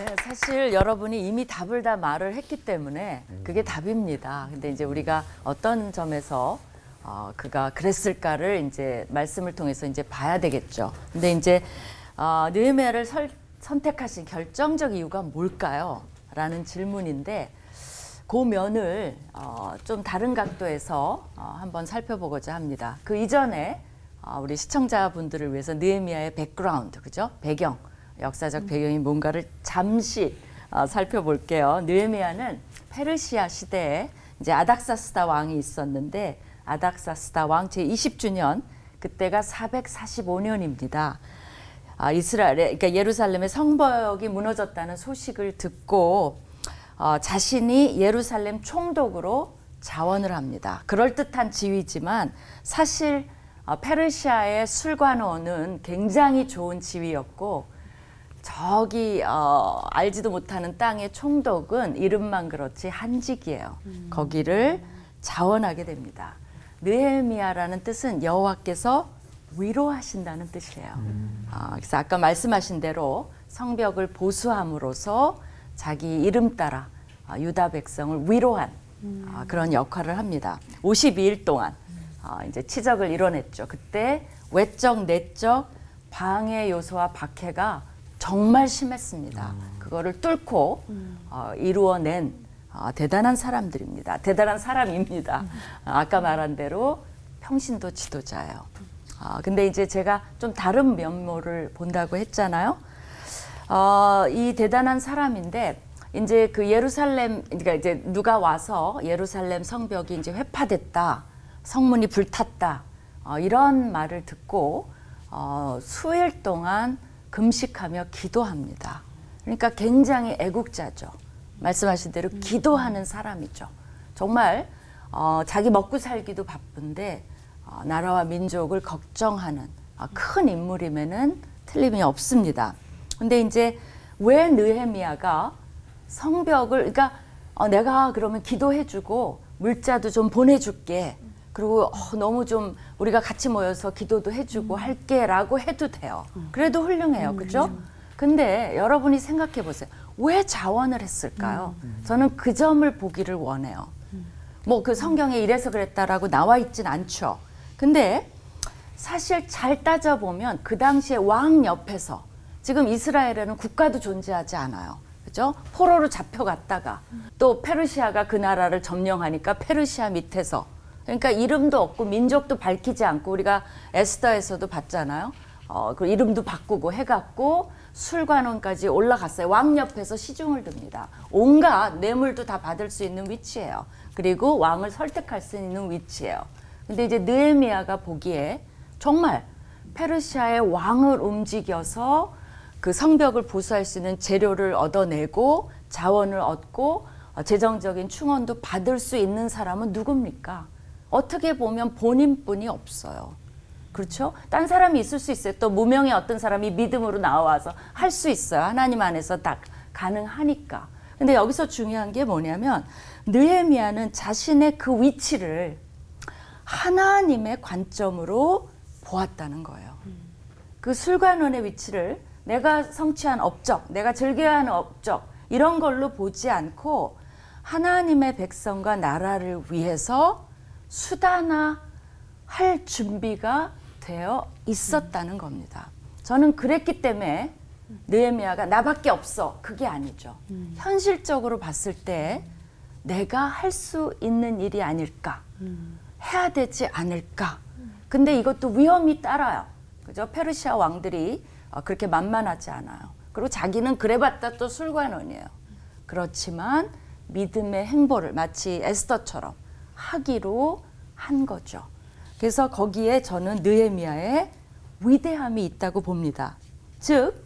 네, 사실 여러분이 이미 답을 다 말을 했기 때문에 그게 답입니다. 근데 이제 우리가 어떤 점에서 어, 그가 그랬을까를 이제 말씀을 통해서 이제 봐야 되겠죠. 근데 이제 어, 느헤미야를 설, 선택하신 결정적 이유가 뭘까요? 라는 질문인데 그 면을 어, 좀 다른 각도에서 어, 한번 살펴보고자 합니다. 그 이전에 어, 우리 시청자분들을 위해서 느헤미야의 background, 그죠? 배경, 역사적 배경이 뭔가를 잠시 어, 살펴볼게요. 느헤미야는 페르시아 시대에 이제 아닥사스다 왕이 있었는데 아닥사스다 왕 제 20주년 그때가 445년입니다. 아, 이스라엘에 그러니까 예루살렘의 성벽이 무너졌다는 소식을 듣고 어, 자신이 예루살렘 총독으로 자원을 합니다. 그럴 듯한 지위지만 사실 어, 페르시아의 술관원은 굉장히 좋은 지위였고 저기 어, 알지도 못하는 땅의 총독은 이름만 그렇지 한직이에요. 거기를 자원하게 됩니다. 느헤미야라는 뜻은 여호와께서 위로하신다는 뜻이에요. 아, 그래서 아까 말씀하신 대로 성벽을 보수함으로써 자기 이름 따라 아, 유다 백성을 위로한 아, 그런 역할을 합니다. 52일 동안 아, 이제 치적을 이뤄냈죠. 그때 외적 내적 방해 요소와 박해가 정말 심했습니다. 그거를 뚫고 어, 이루어낸 어, 대단한 사람들입니다. 대단한 사람입니다. 아까 말한 대로 평신도 지도자예요. 아, 근데 이제 제가 좀 다른 면모를 본다고 했잖아요. 어, 이 대단한 사람인데 이제 그 예루살렘 그러니까 이제 누가 와서 예루살렘 성벽이 이제 회파됐다, 성문이 불탔다 어, 이런 말을 듣고 어, 수일 동안 금식하며 기도합니다. 그러니까 굉장히 애국자죠. 말씀하신 대로 기도하는 사람이죠. 정말 어, 자기 먹고 살기도 바쁜데 어, 나라와 민족을 걱정하는 어, 큰 인물임에는 틀림이 없습니다. 근데 이제 왜 느헤미야가 성벽을 그러니까 어, 내가 그러면 기도해주고 물자도 좀 보내줄게. 그리고 어, 너무 좀 우리가 같이 모여서 기도도 해주고 할게라고 해도 돼요. 그래도 훌륭해요, 그죠? 근데 여러분이 생각해 보세요. 왜 자원을 했을까요? 저는 그 점을 보기를 원해요. 뭐 그 성경에 이래서 그랬다라고 나와 있진 않죠. 근데 사실 잘 따져보면 그 당시에 왕 옆에서 지금 이스라엘에는 국가도 존재하지 않아요. 그죠? 포로로 잡혀갔다가 또 페르시아가 그 나라를 점령하니까 페르시아 밑에서 그러니까 이름도 없고 민족도 밝히지 않고 우리가 에스더에서도 봤잖아요. 어, 그 이름도 바꾸고 해갖고 술관원까지 올라갔어요. 왕 옆에서 시중을 듭니다. 온갖 뇌물도 다 받을 수 있는 위치예요. 그리고 왕을 설득할 수 있는 위치예요. 근데 이제 느헤미야가 보기에 정말 페르시아의 왕을 움직여서 그 성벽을 보수할 수 있는 재료를 얻어내고 자원을 얻고 어, 재정적인 충원도 받을 수 있는 사람은 누굽니까? 어떻게 보면 본인뿐이 없어요. 그렇죠? 딴 사람이 있을 수 있어요. 또 무명의 어떤 사람이 믿음으로 나와서 할 수 있어요. 하나님 안에서 다 가능하니까. 근데 여기서 중요한 게 뭐냐면 느헤미야는 자신의 그 위치를 하나님의 관점으로 보았다는 거예요. 그 술관원의 위치를 내가 성취한 업적, 내가 즐겨야 업적 이런 걸로 보지 않고 하나님의 백성과 나라를 위해서 수단화 할 준비가 되어 있었다는 겁니다. 저는 그랬기 때문에 느헤미야가 나밖에 없어 그게 아니죠. 현실적으로 봤을 때 내가 할 수 있는 일이 아닐까, 해야 되지 않을까. 근데 이것도 위험이 따라요. 그죠? 페르시아 왕들이 어, 그렇게 만만하지 않아요. 그리고 자기는 그래봤자 또 술관원이에요. 그렇지만 믿음의 행보를 마치 에스더처럼 하기로 한 거죠. 그래서 거기에 저는 느헤미야의 위대함이 있다고 봅니다. 즉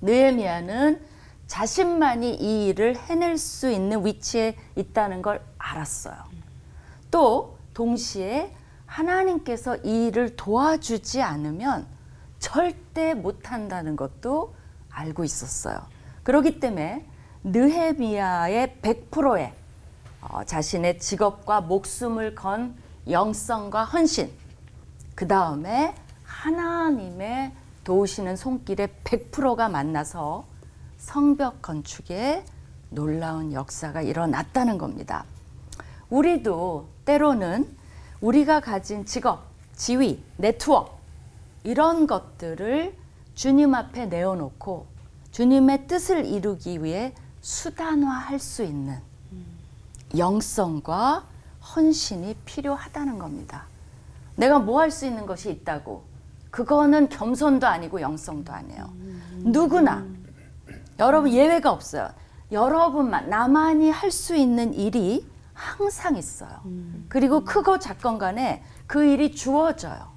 느헤미야는 자신만이 이 일을 해낼 수 있는 위치에 있다는 걸 알았어요. 또 동시에 하나님께서 이 일을 도와주지 않으면 절대 못한다는 것도 알고 있었어요. 그렇기 때문에 느헤미야의 100%의 어, 자신의 직업과 목숨을 건 영성과 헌신, 그 다음에 하나님의 도우시는 손길에 100%가 만나서 성벽 건축에 놀라운 역사가 일어났다는 겁니다. 우리도 때로는 우리가 가진 직업, 지위, 네트워크 이런 것들을 주님 앞에 내어놓고 주님의 뜻을 이루기 위해 수단화할 수 있는 영성과 헌신이 필요하다는 겁니다. 내가 뭐 할 수 있는 것이 있다고 그거는 겸손도 아니고 영성도 아니에요. 누구나 여러분 예외가 없어요. 여러분만 나만이 할 수 있는 일이 항상 있어요. 그리고 크고 작건 간에 그 일이 주어져요.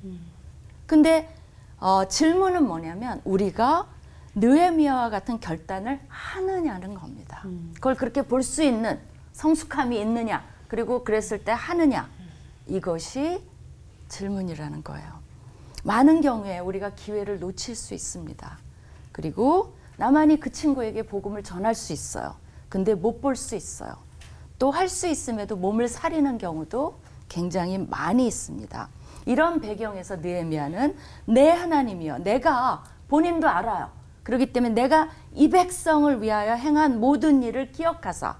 근데 어, 질문은 뭐냐면 우리가 느헤미야와 같은 결단을 하느냐는 겁니다. 그걸 그렇게 볼 수 있는 성숙함이 있느냐 그리고 그랬을 때 하느냐 이것이 질문이라는 거예요. 많은 경우에 우리가 기회를 놓칠 수 있습니다. 그리고 나만이 그 친구에게 복음을 전할 수 있어요. 근데 못 볼 수 있어요. 또 할 수 있음에도 몸을 사리는 경우도 굉장히 많이 있습니다. 이런 배경에서 느헤미야는 내 하나님이여 내가 본인도 알아요. 그렇기 때문에 내가 이 백성을 위하여 행한 모든 일을 기억하사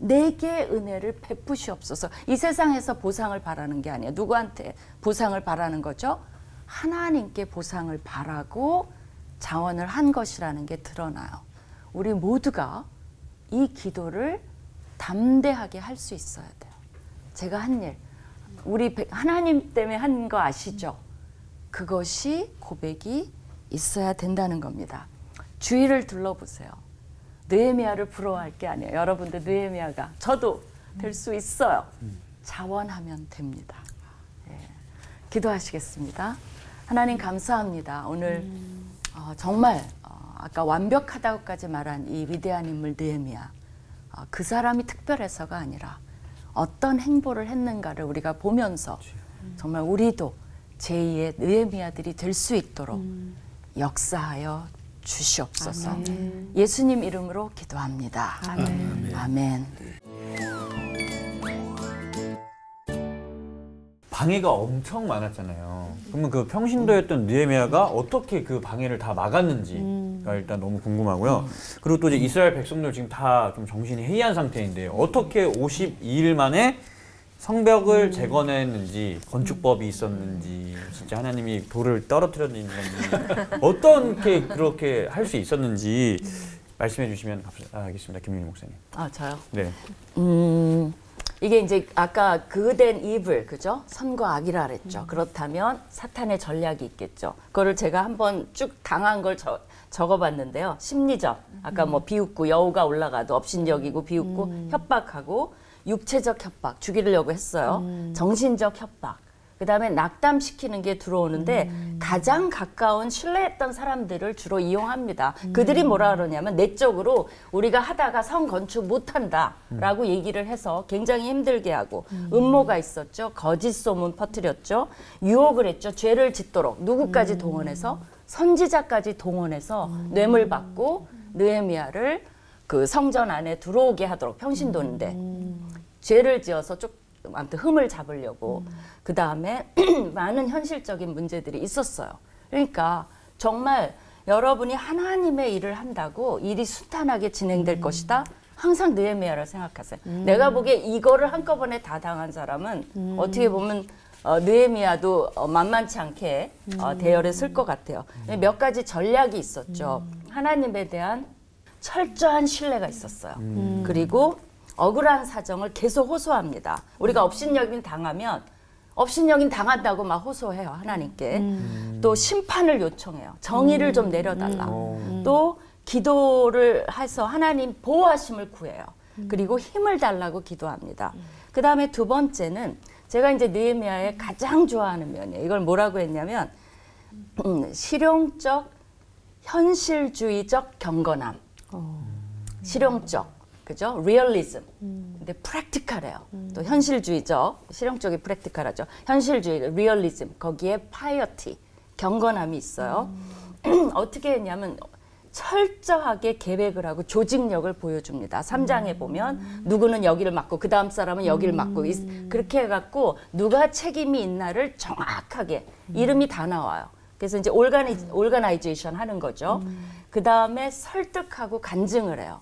내게 은혜를 베푸시옵소서. 이 세상에서 보상을 바라는 게 아니에요. 누구한테 보상을 바라는 거죠? 하나님께 보상을 바라고 자원을 한 것이라는 게 드러나요. 우리 모두가 이 기도를 담대하게 할 수 있어야 돼요. 제가 한 일, 우리 하나님 때문에 한 거 아시죠? 그것이 고백이 있어야 된다는 겁니다. 주위를 둘러보세요. 느헤미야를 부러워할 게 아니에요. 여러분들 느헤미야가 저도 될 수 있어요. 자원하면 됩니다. 예. 기도하시겠습니다. 하나님 감사합니다. 오늘 어, 정말 어, 아까 완벽하다고까지 말한 이 위대한 인물 느헤미야 어, 그 사람이 특별해서가 아니라 어떤 행보를 했는가를 우리가 보면서 정말 우리도 제2의 느헤미야들이 될 수 있도록 역사하여 주시옵소서. 예수님 이름으로 기도합니다. 아멘. 아멘. 방해가 엄청 많았잖아요. 그러면 그 평신도였던 느헤미야가 어떻게 그 방해를 다 막았는지가 일단 너무 궁금하고요. 그리고 또 이제 이스라엘 백성들 지금 다 좀 정신이 해이한 상태인데 어떻게 52일 만에 성벽을 재건했는지 건축법이 있었는지 진짜 하나님이 돌을 떨어뜨렸는 건지 어떻게 그렇게 할 수 있었는지 말씀해 주시면 감사하겠습니다. 김민희 목사님. 아 저요. 네. 음, 이게 이제 아까 그된 이블 그죠? 선과 악이라 그랬죠. 그렇다면 사탄의 전략이 있겠죠. 그거를 제가 한번 쭉 당한 걸 저, 적어봤는데요. 심리적 아까 뭐 비웃고 여우가 올라가도 업신여기고 비웃고 협박하고 육체적 협박 죽이려고 했어요. 정신적 협박. 그 다음에 낙담시키는 게 들어오는데 가장 가까운 신뢰했던 사람들을 주로 이용합니다. 그들이 뭐라 그러냐면 내적으로 우리가 하다가 성 건축 못 한다 라고 얘기를 해서 굉장히 힘들게 하고 음모가 있었죠. 거짓 소문 퍼뜨렸죠. 유혹을 했죠. 죄를 짓도록 누구까지 동원해서 선지자까지 동원해서 뇌물 받고 느헤미야를 그 성전 안에 들어오게 하도록 평신도인데 죄를 지어서 좀 아무튼 흠을 잡으려고 그 다음에 많은 현실적인 문제들이 있었어요. 그러니까 정말 여러분이 하나님의 일을 한다고 일이 순탄하게 진행될 것이다. 항상 느헤미야를 생각하세요. 내가 보기에 이거를 한꺼번에 다 당한 사람은 어떻게 보면 어, 느헤미야도 어, 만만치 않게 어, 대열에 쓸것 같아요. 몇 가지 전략이 있었죠. 하나님에 대한 철저한 신뢰가 있었어요. 그리고 억울한 사정을 계속 호소합니다. 우리가 업신여긴 당하면 업신여긴 당한다고 막 호소해요 하나님께. 또 심판을 요청해요. 정의를 좀 내려달라. 또 기도를 해서 하나님 보호하심을 구해요. 그리고 힘을 달라고 기도합니다. 그 다음에 두 번째는 제가 이제 느헤미야의 가장 좋아하는 면이에요. 이걸 뭐라고 했냐면 음, 실용적, 현실주의적 경건함. 실용적, 그죠? 리얼리즘. 근데 practical해요. 또 현실주의적, 실용적이 practical하죠. 현실주의, 리얼리즘. 거기에 piety, 경건함이 있어요. 어떻게 했냐면 철저하게 계획을 하고 조직력을 보여줍니다. 3장에 보면 누구는 여기를 맡고 그 다음 사람은 여기를 맡고 이- 그렇게 해갖고 누가 책임이 있나를 정확하게 이름이 다 나와요. 그래서 이제 올가니, 올가나이제이션 하는 거죠. 그 다음에 설득하고 간증을 해요.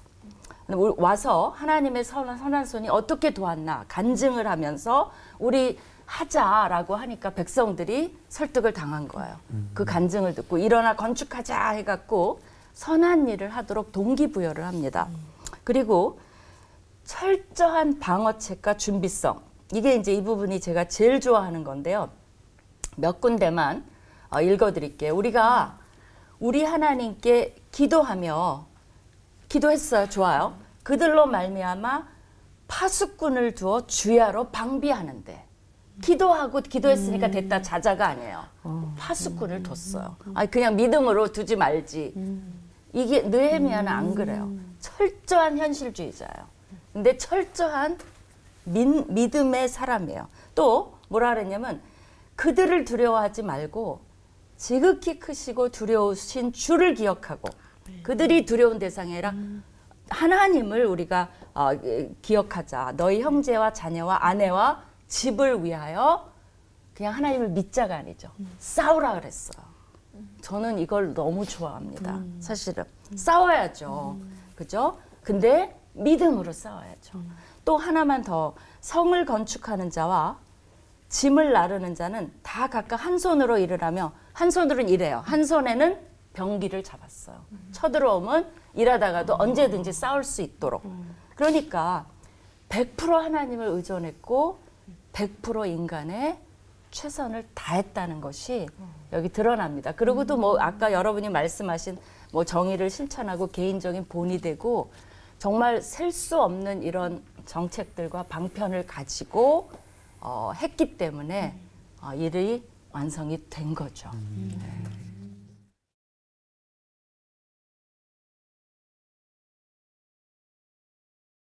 우리 와서 하나님의 선한, 선한 손이 어떻게 도왔나 간증을 하면서 우리 하자라고 하니까 백성들이 설득을 당한 거예요. 그 간증을 듣고 일어나 건축하자 해갖고 선한 일을 하도록 동기부여를 합니다. 그리고 철저한 방어책과 준비성. 이게 이제 이 부분이 제가 제일 좋아하는 건데요. 몇 군데만 어, 읽어드릴게요. 우리가 우리 하나님께 기도하며 기도했어요. 좋아요. 그들로 말미암아 파수꾼을 두어 주야로 방비하는데 기도하고 기도했으니까 됐다 자자가 아니에요. 파수꾼을 뒀어요. 아니 그냥 믿음으로 두지 말지. 이게 느헤미야는 안 그래요. 철저한 현실주의자예요. 근데 철저한 민, 믿음의 사람이에요. 또 뭐라 그랬냐면 그들을 두려워하지 말고 지극히 크시고 두려우신 주를 기억하고 그들이 두려운 대상이 아니라 하나님을 우리가 어, 기억하자. 너희 형제와 자녀와 아내와 집을 위하여 그냥 하나님을 믿자가 아니죠. 싸우라 그랬어요. 저는 이걸 너무 좋아합니다. 사실은 싸워야죠. 그죠? 근데 믿음으로 싸워야죠. 또 하나만 더 성을 건축하는 자와 짐을 나르는 자는 다 각각 한 손으로 일을 하며 한 손으로는 일해요. 한 손에는 병기를 잡았어요. 쳐들어오면 일하다가도 언제든지 싸울 수 있도록. 그러니까 100% 하나님을 의존했고 100% 인간의 최선을 다했다는 것이 여기 드러납니다. 그리고도 뭐 아까 여러분이 말씀하신 뭐 정의를 실천하고 개인적인 본이 되고 정말 셀 수 없는 이런 정책들과 방편을 가지고 어, 했기 때문에 어, 일이 완성이 된 거죠. 네.